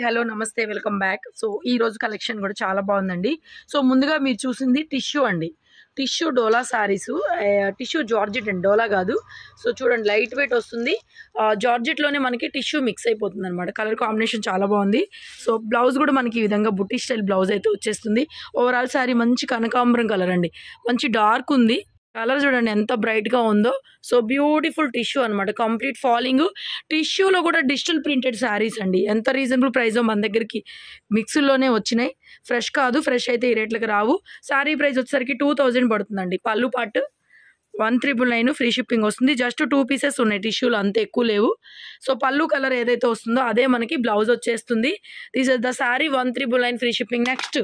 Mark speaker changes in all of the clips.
Speaker 1: Hello నమస్తే welcome back. So ఈ రోజు కలెక్షన్ కూడా చాలా బాగుందండి. సో ముందుగా మీరు చూసింది టిష్యూ అండి. టిష్యూ డోలా శారీస్ టిష్యూ జార్జెట్ అండి. డోలా కాదు. సో చూడండి లైట్ వెయిట్ వస్తుంది. ఆ, జార్జెట్లోనే మనకి టిష్యూ మిక్స్ అయిపోతుంది అనమాట కలర్ కాంబినేషన్ చాలా బాగుంది. సో బ్లౌజ్ కూడా మనకి ఈ విధంగా బుట్టి స్టైల్ బ్లౌజ్ అయితే వచ్చేస్తుంది. ఓవరాల్ శారీ మంచి కనకాంబరం కలర్ అండి. మంచి డార్క్ ఉంది. కలర్ చూడండి ఎంత బ్రైట్గా ఉందో. సో బ్యూటిఫుల్ టిష్యూ అనమాట కంప్లీట్ ఫాలింగ్. టిష్యూలో కూడా డిజిటల్ ప్రింటెడ్ శారీస్ అండి. ఎంత రీజనబుల్ ప్రైస్ మన దగ్గరికి మిక్స్లోనే వచ్చినాయి. ఫ్రెష్ కాదు ఫ్రెష్ అయితే ఈ రేట్లకు రావు. శారీ ప్రైస్ వచ్చేసరికి టూ థౌజండ్ పడుతుందండి. పళ్ళు పాటు one triple nine free shipping వస్తుంది. జస్ట్ టూ పీసెస్ ఉన్నాయి. టిష్యూలు అంత ఎక్కువ లేవు. సో పళ్ళు కలర్ ఏదైతే వస్తుందో అదే మనకి బ్లౌజ్ వచ్చేస్తుంది. This is the sari one triple nine free shipping. Next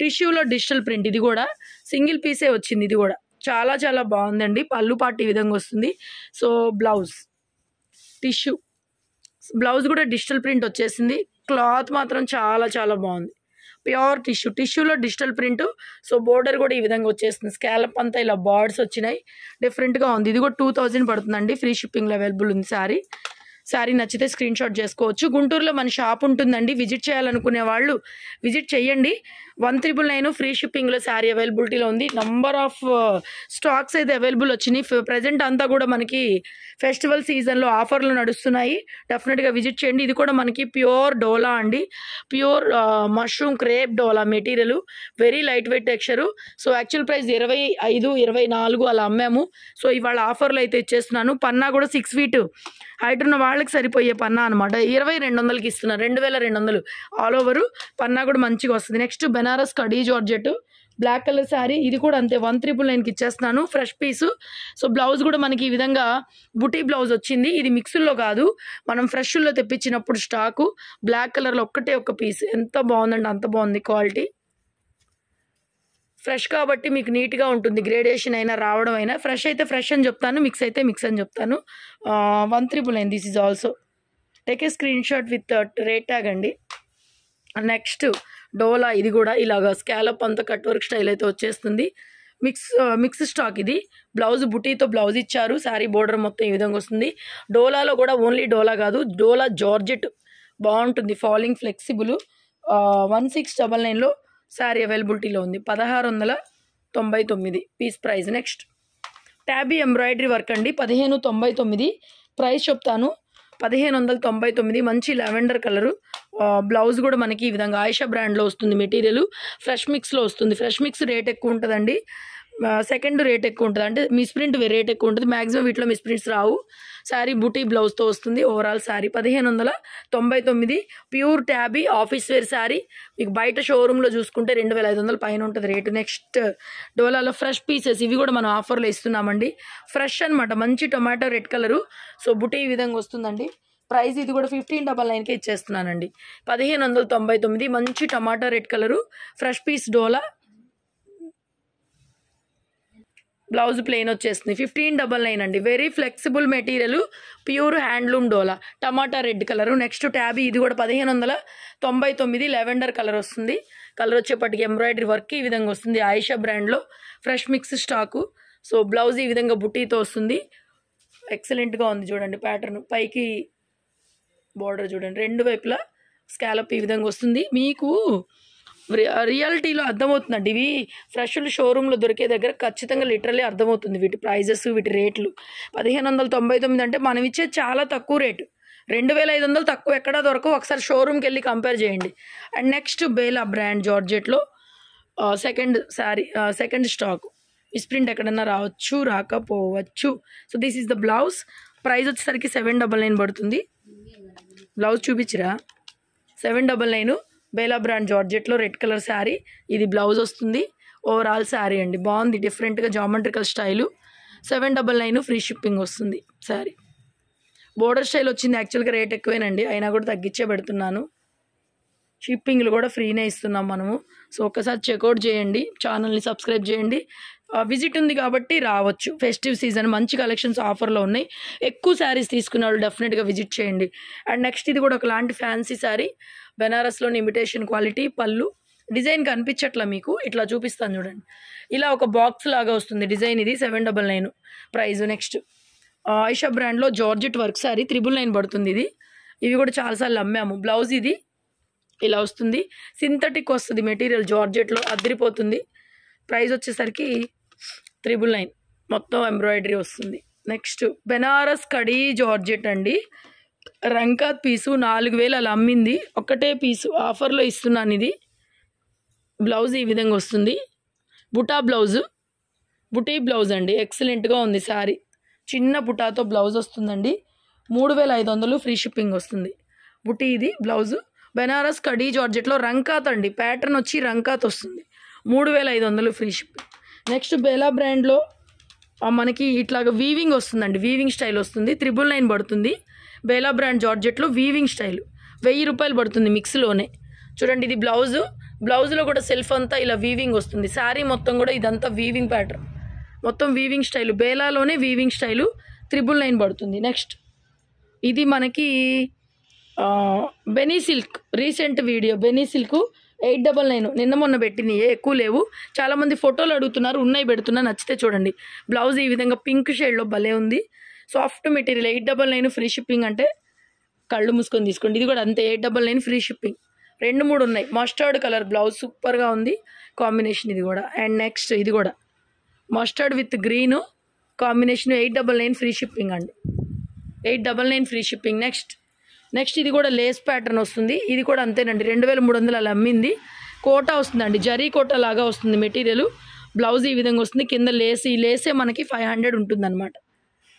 Speaker 1: టిష్యూలో డిజిటల్ ప్రింట్. ఇది కూడా సింగిల్ పీసే వచ్చింది. ఇది కూడా చాలా చాలా బాగుందండి. పళ్ళు పాటు ఈ విధంగా వస్తుంది. So blouse. టిష్యూ. బ్లౌజ్ కూడా డిజిటల్ ప్రింట్ వచ్చేసింది. క్లాత్ మాత్రం చాలా చాలా బాగుంది. Pure tissue. టిష్యూలో డిజిటల్ ప్రింట్. సో బోర్డర్ కూడా ఈ విధంగా వచ్చేస్తుంది స్కాలప్ అంతా ఇలా బార్డ్స్ వచ్చినాయి. డిఫరెంట్గా ఉంది. ఇది కూడా టూ థౌజండ్ పడుతుందండి. ఫ్రీ షిప్పింగ్లో అవైలబుల్ ఉంది శారీ. శారీ నచ్చితే స్క్రీన్ షాట్ చేసుకోవచ్చు. గుంటూరులో మన షాప్ ఉంటుందండి. విజిట్ చేయాలనుకునే వాళ్ళు విజిట్ చేయండి. వన్ త్రిబుల్ నైన్ ఫ్రీ షిప్పింగ్లో శారీ అవైలబిలిటీలో ఉంది. నంబర్ ఆఫ్ స్టాక్స్ అయితే అవైలబుల్ వచ్చినాయి. ప్రజెంట్ అంతా కూడా మనకి ఫెస్టివల్ సీజన్లో ఆఫర్లు నడుస్తున్నాయి. డెఫినెట్గా విజిట్ చేయండి. ఇది కూడా మనకి ప్యూర్ డోలా అండి. Pure mushroom crepe dola material. Very light weight texture so actual price ఇరవై ఐదు ఇరవై నాలుగు అలా అమ్మాము. సో ఇవాళ ఆఫర్లు అయితే ఇచ్చేస్తున్నాను. పన్నా కూడా సిక్స్ ఫీట్ హైట్ ఉన్న వాళ్ళకి సరిపోయే పన్నా అనమాట ఇరవై రెండు వందలకి ఇస్తున్నారు రెండు వేల రెండు వందలు. ఆల్ ఓవర్ పన్నా కూడా మంచిగా వస్తుంది. నెక్స్ట్ బెనారస్ కడీ జార్జెట్ బ్లాక్ కలర్ శారీ ఇది కూడా అంతే వన్ త్రిపుల్ నైన్కి ఇచ్చేస్తున్నాను ఫ్రెష్ పీసు. సో బ్లౌజ్ కూడా మనకి ఈ విధంగా బుటీ బ్లౌజ్ వచ్చింది. ఇది మిక్సుల్లో కాదు మనం ఫ్రెష్లో తెప్పించినప్పుడు స్టాకు బ్లాక్ కలర్లో ఒక్కటే ఒక పీస్. ఎంత బాగుందండి అంత బాగుంది క్వాలిటీ. ఫ్రెష్ కాబట్టి మీకు నీట్గా ఉంటుంది గ్రేడేషన్ అయినా రావడం అయినా. ఫ్రెష్ అయితే ఫ్రెష్ అని చెప్తాను మిక్స్ అయితే మిక్స్ అని చెప్తాను. One triple nine this is also. Take a screen shot with rate tag అండి. నెక్స్ట్ డోలా ఇది కూడా ఇలాగ స్కాలప్ అంతా కట్ వర్క్ స్టైల్ అయితే వచ్చేస్తుంది. మిక్స్ మిక్స్ స్టాక్ ఇది. బ్లౌజ్ బుటీతో బ్లౌజ్ ఇచ్చారు. శారీ బోర్డర్ మొత్తం ఈ విధంగా వస్తుంది. డోలాలో కూడా ఓన్లీ డోలా కాదు డోలా జార్జెట్ బాగుంటుంది. Falling flexible. One six double నైన్లో శారీ అవైలబిలిటీలో ఉంది. పదహారు వందల తొంభై తొమ్మిది piece price. Next. Tabby embroidery work అండి. పదిహేను తొంభై తొమ్మిది. ప్రైస్ చెప్తాను. పదిహేను వందల తొంభై తొమ్మిది మంచి లావెండర్ కలరు. బ్లౌజ్ కూడా మనకి ఈ విధంగా ఆయిషా బ్రాండ్లో వస్తుంది మెటీరియల్. ఫ్రెష్ మిక్స్లో వస్తుంది. ఫ్రెష్ మిక్స్ రేట్ ఎక్కువ ఉంటుందండి. సెకండ్ రేట్ ఎక్కువ ఉంటుంది అంటే మిస్ప్రింట్ రేట్ ఎక్కువ ఉంటుంది మ్యాక్సిమం వీటిలో మిస్ప్రింట్స్ రావు. శారీ బుటీ బ్లౌజ్తో వస్తుంది. ఓవరాల్ శారీ పదిహేను వందల తొంభై తొమ్మిది. Pure tabby office wear sari మీకు బయట షోరూంలో చూసుకుంటే రెండు వేల ఐదు వందల పైన ఉంటుంది రేటు నెక్స్ట్ డోలాలో ఫ్రెష్ పీసెస్ ఇవి కూడా మనం ఆఫర్లో ఇస్తున్నామండి. ఫ్రెష్ అనమాట మంచి టొమాటో రెడ్ కలరు సో బుటీ ఈ విధంగా వస్తుందండి. ప్రైస్ ఇది కూడా ఫిఫ్టీన్ డబల్ నైన్కే ఇచ్చేస్తున్నానండి. పదిహేను వందల తొంభై తొమ్మిది. మంచి tomato red colour fresh piece dola blouse plain వచ్చేస్తుంది. ఫిఫ్టీన్ డబల్ నైన్ అండి. Very flexible material pure handloom dola tomato red colour next tabby ఇది కూడా పదిహేను వందల తొంభై తొమ్మిది లెవెండర్ కలర్ వస్తుంది. కలర్ వచ్చేప్పటికి ఎంబ్రాయిడరీ వర్క్ ఈ విధంగా వస్తుంది. ఆయిషా బ్రాండ్లో fresh mix stock so blouse ఈ విధంగా బుట్టీతో వస్తుంది. ఎక్సలెంట్గా ఉంది చూడండి ప్యాటర్న్ పైకి బార్డర్ చూడండి. రెండు వైపులా స్కాలప్ ఈ విధంగా వస్తుంది. మీకు రియాలిటీలో అర్థమవుతుందండి. ఇవి ఫ్రెష్లు షోరూంలో దొరికే దగ్గర ఖచ్చితంగా లిటరలీ అర్థమవుతుంది వీటి ప్రైజెస్ వీటి రేట్లు. పదిహేను వందల తొంభై తొమ్మిది అంటే మనం ఇచ్చే చాలా తక్కువ రేటు. రెండు వేల ఐదు వందలు తక్కువ ఎక్కడా దొరకవు. ఒకసారి షోరూమ్కి వెళ్ళి కంపేర్ చేయండి. And next Bela brand జార్జెట్లో second sari second stock. Misprint ఎక్కడన్నా రావచ్చు రాకపోవచ్చు. So this is the blouse. Price వచ్చేసరికి సెవెన్ డబల్ నైన్ పడుతుంది. Blouse చూపించిరా? Seven double nine. Bela brand జార్జెట్లో red colour sari ఇది బ్లౌజ్ వస్తుంది. ఓవరాల్ శారీ అండి. బాగుంది. డిఫరెంట్గా geometrical style seven double nine free shipping వస్తుంది శారీ బోర్డర్ స్టైల్ వచ్చింది. యాక్చువల్గా రేట్ ఎక్కువేనండి. అయినా కూడా తగ్గించే పెడుతున్నాను. షిప్పింగ్లు కూడా ఫ్రీనే ఇస్తున్నాం మనము. సో ఒక్కసారి చెక్అవుట్ చేయండి. ఛానల్ని సబ్స్క్రైబ్ చేయండి. విజిట్ ఉంది కాబట్టి రావచ్చు. ఫెస్టివ్ సీజన్ మంచి కలెక్షన్స్ ఆఫర్లో ఉన్నాయి. ఎక్కువ శారీస్ తీసుకున్న వాళ్ళు డెఫినెట్గా విజిట్ చేయండి. అండ్ నెక్స్ట్ ఇది కూడా ఒకలాంటి ఫ్యాన్సీ శారీ బెనారస్లోని ఇమిటేషన్ క్వాలిటీ పళ్ళు డిజైన్ కనిపించట్లా మీకు? ఇట్లా చూపిస్తాను చూడండి. ఇలా ఒక బాక్స్ లాగా వస్తుంది డిజైన్ ఇది seven double nine price next. Ayesha బ్రాండ్లో georgette work sari triple nine పడుతుంది ఇది. ఇవి కూడా చాలాసార్లు అమ్మాము. బ్లౌజ్ ఇది. ఇలా వస్తుంది. సింథటిక్ వస్తుంది మెటీరియల్ జార్జెట్లో అదిరిపోతుంది. ప్రైస్ వచ్చేసరికి త్రిబుల్ నైన్. మొత్తం ఎంబ్రాయిడరీ వస్తుంది. నెక్స్ట్ బెనారస్ కడీ జార్జెట్ అండి. రంకాత్ పీసు నాలుగు వేలు అలా అమ్మింది. ఒక్కటే పీసు ఆఫర్లో ఇస్తున్నాను ఇది. బ్లౌజ్ ఈ విధంగా వస్తుంది. బుటా బ్లౌజు. బుటీ బ్లౌజ్ అండి. ఎక్సలెంట్గా ఉంది శారీ. చిన్న బుటాతో బ్లౌజ్ వస్తుందండి. మూడు వేల ఐదు వందలు ఫ్రీ షిప్పింగ్ వస్తుంది. బుటీ ఇది బ్లౌజు. బెనారస్ కడీ జార్జెట్లో రంకాత్ అండి. ప్యాటర్న్ వచ్చి రంకాత్ వస్తుంది. మూడు వేల ఐదు వందలు ఫ్రీ షిప్పింగ్. నెక్స్ట్ బెలా బ్రాండ్లో మనకి ఇట్లాగా వీవింగ్ వస్తుందండి. వీవింగ్ స్టైల్ వస్తుంది. త్రిబుల్ నైన్ పడుతుంది. బేలా బ్రాండ్ జార్జెట్లో వీవింగ్ స్టైల్ వెయ్యి రూపాయలు పడుతుంది మిక్స్లోనే. చూడండి ఇది బ్లౌజు. బ్లౌజ్లో కూడా సెల్ఫ్ అంతా ఇలా వీవింగ్ వస్తుంది. శారీ మొత్తం కూడా ఇదంతా వీవింగ్ ప్యాటర్న్ మొత్తం వీవింగ్ స్టైల్ బేలాలోనే వీవింగ్ స్టైలు త్రిబుల్ నైన్ పడుతుంది. నెక్స్ట్ ఇది మనకి బెనీ సిల్క్ రీసెంట్ వీడియో బెనీ సిల్క్ ఎయిట్ డబల్ నైన్ నిన్న మొన్న పెట్టినవి ఎక్కువ లేవు. చాలామంది ఫోటోలు అడుగుతున్నారు ఉన్నాయి పెడుతున్నా నచ్చితే చూడండి. బ్లౌజ్ ఈ విధంగా పింక్ షేడ్లో భలే ఉంది. Soft material eight double nine free shipping అంటే కళ్ళు మూసుకొని తీసుకోండి. ఇది కూడా అంతే eight double nine free shipping. రెండు మూడు ఉన్నాయి. మస్టర్డ్ కలర్ బ్లౌజ్ సూపర్గా ఉంది. కాంబినేషన్ ఇది కూడా. అండ్ నెక్స్ట్ ఇది కూడా. Mustard with green combination eight double nine free shipping అండి. Eight double nine free shipping. Next next ఇది కూడా లేస్ ప్యాటర్న్ వస్తుంది. ఇది కూడా అంతేనండి. రెండు వేల మూడు వందలు అలా అమ్మింది. కోట వస్తుందండి. జరీ కోట లాగా వస్తుంది మెటీరియల్. బ్లౌజ్ ఈ విధంగా వస్తుంది. కింద లేస్ ఈ లేసే మనకి ఫైవ్ హండ్రెడ్ ఉంటుందన్నమాట.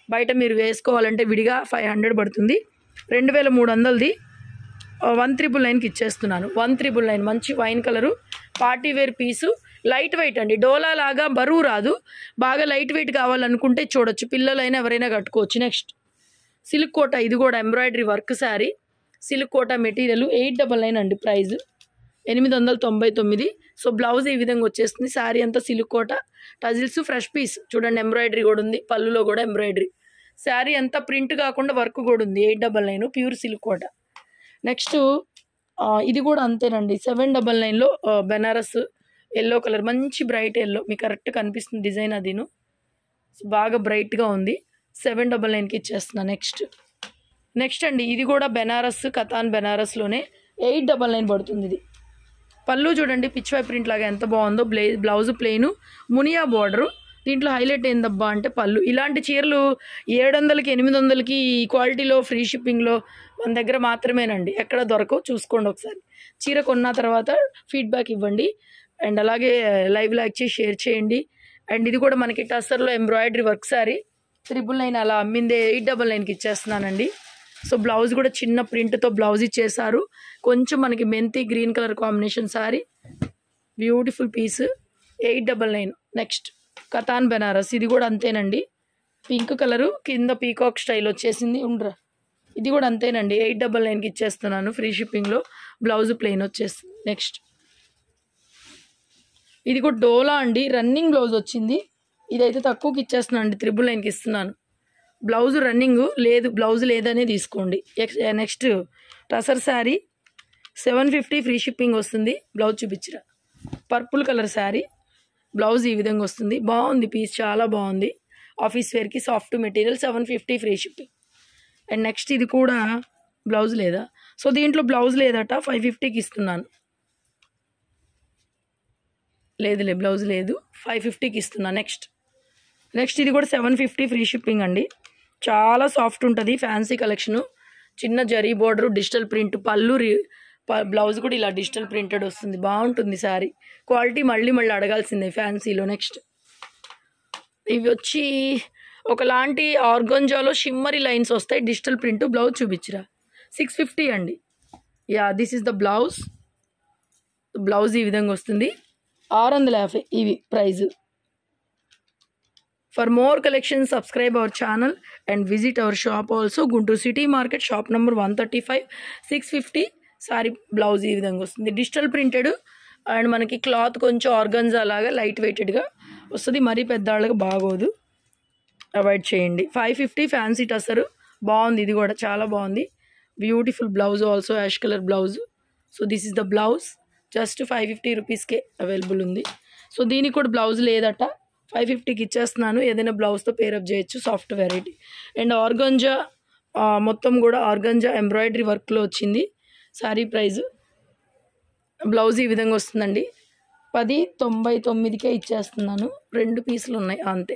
Speaker 1: బయట మీరు వేసుకోవాలంటే విడిగా ఫైవ్ హండ్రెడ్ పడుతుంది. రెండు వేల మూడు వందలది వన్ త్రిబుల్ నైన్కి ఇచ్చేస్తున్నాను. వన్ త్రిబుల్ నైన్ మంచి wine colour party wear piece light weight అండి. డోలా లాగా బరువు రాదు. బాగా లైట్ వెయిట్ కావాలనుకుంటే చూడొచ్చు. పిల్లలైనా ఎవరైనా కట్టుకోవచ్చు. నెక్స్ట్ సిల్క్ కోట ఇది కూడా embroidery work sari. Silk Kota material eight double nine అండి ప్రైస్ ఎనిమిది వందల తొంభై తొమ్మిది. సో బ్లౌజ్ ఈ విధంగా వచ్చేస్తుంది. శారీ అంతా silk Kota tassels fresh piece. చూడండి ఎంబ్రాయిడరీ కూడా ఉంది. పళ్ళులో కూడా ఎంబ్రాయిడరీ. శారీ అంతా ప్రింట్ కాకుండా వర్క్ కూడా ఉంది. Eight double nine pure silk Kota next ఇది కూడా అంతేనండి. సెవెన్ డబల్ నైన్లో బెనారస్ ఎల్లో కలర్. మంచి బ్రైట్ ఎల్లో. మీకు కరెక్ట్ కనిపిస్తుంది డిజైన్ అదిను. బాగా బ్రైట్గా ఉంది. సెవెన్ డబల్ నైన్కి ఇచ్చేస్తున్నా నెక్స్ట్. నెక్స్ట్ అండి ఇది కూడా బెనారస్ కథాన్ బెనారస్లోనే. ఎయిట్ డబల్ నైన్ పడుతుంది ఇది. పళ్ళు చూడండి పిచ్చివై ప్రింట్ లాగా ఎంత బాగుందో బ్లే బ్లౌజ్ ప్లెయిన్ మునియా బార్డరు. దీంట్లో హైలైట్ ఏందబ్బా అంటే పళ్ళు. ఇలాంటి చీరలు ఏడు వందలకి ఎనిమిది వందలకి ఈ క్వాలిటీలో ఫ్రీ షిప్పింగ్లో మన దగ్గర మాత్రమేనండి. ఎక్కడ దొరకవు చూసుకోండి ఒకసారి. చీర కొన్న తర్వాత ఫీడ్బ్యాక్ ఇవ్వండి. అండ్ అలాగే లైవ్ లైక్ చేసి షేర్ చేయండి. అండ్ ఇది కూడా మనకి టస్సర్లో embroidery work sari. Triple nine అలా అమ్మిందే ఎయిట్ డబల్ నైన్కి ఇచ్చేస్తున్నానండి. సో బ్లౌజ్ కూడా చిన్న ప్రింట్తో బ్లౌజ్ ఇచ్చేసారు కొంచెం మనకి మెంతి green colour combination sari. Beautiful piece. Eight double nine. Next. Katan Banaras. ఇది కూడా అంతేనండి. Pink colour. కింద పీకాక్ స్టైల్ వచ్చేసింది. ఉండరా. ఇది కూడా అంతేనండి. ఎయిట్ డబల్ నైన్కి ఇచ్చేస్తున్నాను. ఫ్రీ షిప్పింగ్లో బ్లౌజ్ ప్లెయిన్ వచ్చేస్తుంది నెక్స్ట్. ఇది కూడా డోలా అండి. రన్నింగ్ బ్లౌజ్ వచ్చింది. ఇదైతే తక్కువకి ఇచ్చేస్తున్నాను అండి. త్రిబుల్ నైన్కి ఇస్తున్నాను. బ్లౌజ్ రన్నింగ్ లేదు బ్లౌజ్ లేదనే తీసుకోండి. X- next tussar sari seven fifty free shipping వస్తుంది. బ్లౌజ్ చూపించరా. పర్పుల్ కలర్ శారీ బ్లౌజ్ ఈ విధంగా వస్తుంది. బాగుంది పీస్ చాలా బాగుంది. ఆఫీస్ వేర్కి soft material seven fifty free shipping. And next ఇది కూడా బ్లౌజ్ లేదా? సో దీంట్లో బ్లౌజ్ లేదట ఫైవ్ ఫిఫ్టీకి ఇస్తున్నాను. లేదులే బ్లౌజ్ లేదు ఫైవ్ ఫిఫ్టీకి ఇస్తున్నా. నెక్స్ట్ నెక్స్ట్ ఇది కూడా సెవెన్ ఫిఫ్టీ ఫ్రీ షిప్పింగ్ అండి. చాలా సాఫ్ట్ ఉంటుంది ఫ్యాన్సీ కలెక్షను. చిన్న జరీ బోర్డరు డిజిటల్ ప్రింట్ పళ్ళు ప- బ్లౌజ్ కూడా ఇలా డిజిటల్ ప్రింటెడ్ వస్తుంది. బాగుంటుంది శారీ. క్వాలిటీ మళ్ళీ మళ్ళీ అడగాల్సిందే ఫ్యాన్సీలో నెక్స్ట్. ఇవి వచ్చి ఒకలాంటి ఆర్గంజాలో షిమ్మరీ లైన్స్ వస్తాయి డిజిటల్ ప్రింట్ బ్లౌజ్ చూపించరా. సిక్స్ ఫిఫ్టీ అండి. Yeah this is the blouse. Blouse ఈ విధంగా వస్తుంది. ఆరు వందల యాభై ఇవి price. For more collection subscribe our channel and visit our shop also Guntur city market shop number one thirty five six fifty sari blouse ఈ విధంగా వస్తుంది. డిజిటల్ ప్రింటెడ్ అండ్ మనకి క్లాత్ కొంచెం ఆర్గన్జా లాగా లైట్ వెయిటెడ్గా వస్తుంది. మరీ పెద్దవాళ్ళకి బాగోదు. అవాయిడ్ చేయండి. ఫైవ్ ఫిఫ్టీ ఫ్యాన్సీ టసరు బాగుంది. ఇది కూడా చాలా బాగుంది. Beautiful blouse also ash colour blouse so this is the blouse just five fifty రూపీస్కే అవైలబుల్ ఉంది. సో దీనికి కూడా బ్లౌజ్ లేదట. ఫైవ్ ఫిఫ్టీకి ఇచ్చేస్తున్నాను. ఏదైనా బ్లౌజ్తో పేరప్ చేయొచ్చు సాఫ్ట్ వెరైటీ అండ్ ఆర్గంజా మొత్తం కూడా ఆర్గంజా ఎంబ్రాయిడరీ వర్క్లో వచ్చింది. శారీ ప్రైజ్ బ్లౌజ్ ఈ విధంగా వస్తుందండి. పది తొంభై తొమ్మిదికే ఇచ్చేస్తున్నాను. రెండు పీసులు ఉన్నాయి అంతే.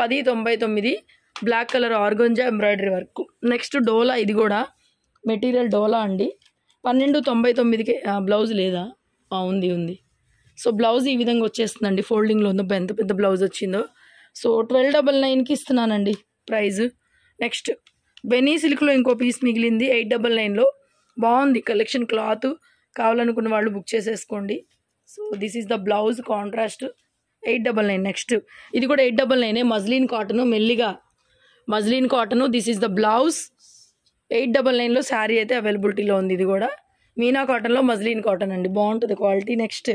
Speaker 1: పది తొంభై తొమ్మిది black colour organza embroidery work next dola ఇది కూడా మెటీరియల్ డోలా అండి. పన్నెండు తొంభై తొమ్మిదికే బ్లౌజ్ లేదా? ఉంది ఉంది. సో బ్లౌజ్ ఈ విధంగా వచ్చేస్తుందండి. ఫోల్డింగ్లో ఉందో ఎంత పెద్ద బ్లౌజ్ వచ్చిందో. సో ట్వెల్వ్ డబల్ నైన్కి ఇస్తున్నానండి ప్రైజ్. నెక్స్ట్ బెనీ సిల్క్లో ఇంకో పీస్ మిగిలింది ఎయిట్ డబల్ నైన్లో బాగుంది కలెక్షన్ క్లాత్ కావాలనుకున్న వాళ్ళు బుక్ చేసేసుకోండి. So this is the blouse contrast eight double nine next ఇది కూడా ఎయిట్ డబల్ నైనే మజ్లీన్ కాటన్ మెల్లిగా. Muslin cotton this is the blouse eight double నైన్లో శారీ అయితే అవైలబిలిటీలో ఉంది ఇది కూడా. మీనా కాటన్లో మజ్లీన్ కాటన్ అండి. బాగుంటుంది క్వాలిటీ. నెక్స్ట్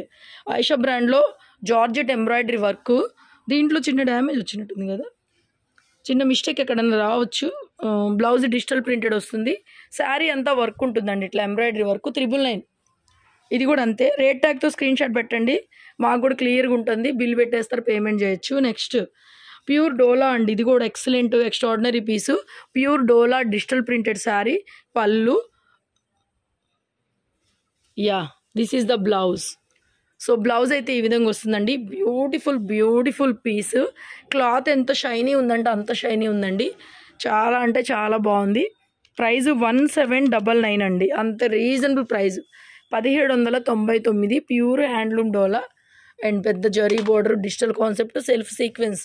Speaker 1: ఐషా బ్రాండ్లో జార్జెట్ ఎంబ్రాయిడరీ వర్క్. దీంట్లో చిన్న డ్యామేజ్ వచ్చినట్టుంది కదా. చిన్న మిస్టేక్ ఎక్కడన్నా రావచ్చు. బ్లౌజ్ డిజిటల్ ప్రింటెడ్ వస్తుంది. శారీ అంతా వర్క్ ఉంటుందండి ఇట్లా ఎంబ్రాయిడరీ వర్క్. Triple nine. ఇది కూడా అంతే. రేట్ ట్యాగ్తో స్క్రీన్ షాట్ పెట్టండి. మాకు కూడా క్లియర్గా ఉంటుంది. బిల్ పెట్టేస్తారు పేమెంట్ చేయొచ్చు. నెక్స్ట్ ప్యూర్ డోలా అండి. ఇది కూడా excellent extraordinary piece. Pure dola digital printed sari. పళ్ళు yeah this is the blouse so blouse అయితే ఈ విధంగా వస్తుందండి. బ్యూటిఫుల్ బ్యూటిఫుల్ పీస్ క్లాత్ ఎంత షైనీ ఉందంటే అంత షైనీ ఉందండి. చాలా అంటే చాలా బాగుంది. Price one seven double nine అండి. అంత రీజనబుల్ ప్రైస్ పదిహేడు వందల తొంభై తొమ్మిది ప్యూర్ హ్యాండ్లూమ్ డోలా అండ్ పెద్ద zari border digital concept self sequence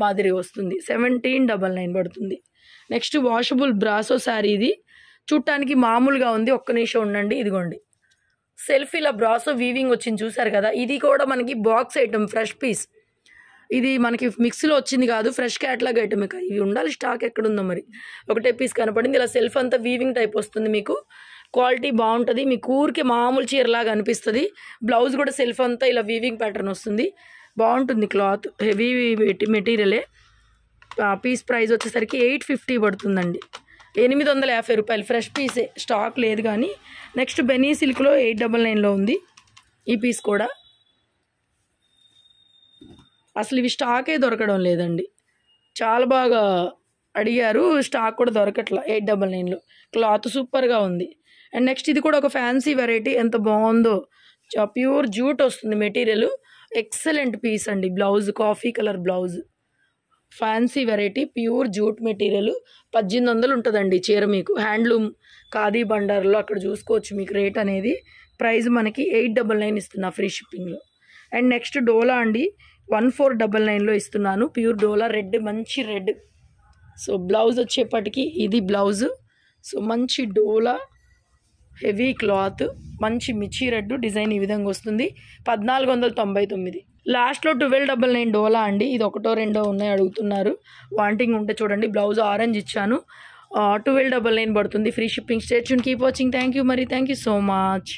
Speaker 1: మాదిరి వస్తుంది. సెవెంటీన్ డబల్ నైన్ పడుతుంది. నెక్స్ట్ వాషబుల్ బ్రాసో శారీ ఇది. చూడటానికి మామూలుగా ఉంది. ఒక్క నిమిషం ఉండండి. ఇదిగోండి. సెల్ఫీల బ్రాసో వీవింగ్ వచ్చింది చూసారు కదా? ఇది కూడా మనకి బాక్స్ ఐటమ్ ఫ్రెష్ పీస్. ఇది మనకి మిక్స్లో వచ్చింది కాదు ఫ్రెష్ క్యాట్లాగ్ ఐటమ్ ఇక. ఇవి ఉండాలి స్టాక్ ఎక్కడుందో మరి. ఒకటే పీస్ కనపడింది ఇలా సెల్ఫ్ అంతా వీవింగ్ టైప్ వస్తుంది మీకు. క్వాలిటీ బాగుంటుంది మీ ఊరికే మామూలు చీరలాగా అనిపిస్తుంది. బ్లౌజ్ కూడా సెల్ఫ్ అంతా ఇలా వీవింగ్ ప్యాటర్న్ వస్తుంది. బాగుంటుంది క్లాత్ హెవీ మెటీరియలే. పీస్ ప్రైస్ వచ్చేసరికి ఎయిట్ ఫిఫ్టీ పడుతుందండి. ఎనిమిది వందల యాభై రూపాయలు. ఫ్రెష్ పీసే స్టాక్ లేదు కానీ నెక్స్ట్ బెనీ సిల్క్లో ఎయిట్ డబల్ నైన్లో ఉంది ఈ పీస్ కూడా. అసలు ఇవి స్టాకే దొరకడం లేదండి. చాలా బాగా అడిగారు స్టాక్ కూడా దొరకట్లా ఎయిట్ డబల్ నైన్లో క్లాత్ సూపర్గా ఉంది. అండ్ నెక్స్ట్ ఇది కూడా ఒక ఫ్యాన్సీ వెరైటీ ఎంత బాగుందో. ప్యూర్ జూట్ వస్తుంది మెటీరియల్ ఎక్సలెంట్ పీస్ అండి blouse coffee colour blouse fancy variety pure jute material పద్దెనిమిది వందలు ఉంటుందండి చీర మీకు. హ్యాండ్లూమ్ ఖాదీ బండార్లో అక్కడ చూసుకోవచ్చు మీకు రేట్ అనేది. ప్రైస్ మనకి ఎయిట్ డబల్ నైన్ ఇస్తున్నా ఫ్రీ షిప్పింగ్లో అండ్ నెక్స్ట్ డోలా అండి వన్ ఫోర్ డబల్ నైన్లో ఇస్తున్నాను. ప్యూర్ డోలా రెడ్ మంచి రెడ్ సో బ్లౌజ్ వచ్చేపటికి ఇది బ్లౌజ్ సో మంచి డోలా హెవీ క్లాత్ మంచి మిర్చి రెడ్ డిజైన్ ఈ విధంగా వస్తుంది. పద్నాలుగు వందల తొంభై తొమ్మిది. లాస్ట్లో ట్వెల్వ్ డబల్ నైన్ డోలా అండి. ఇది ఒకటో రెండో ఉన్నాయి అడుగుతున్నారు. వాంటింగ్ ఉంటే చూడండి. బ్లౌజ్ ఆరెంజ్ ఇచ్చాను. ట్వెల్వ్ డబల్ నైన్ పడుతుంది. Free shipping stay keep watching thank you మరి థ్యాంక్ యూ సో మచ్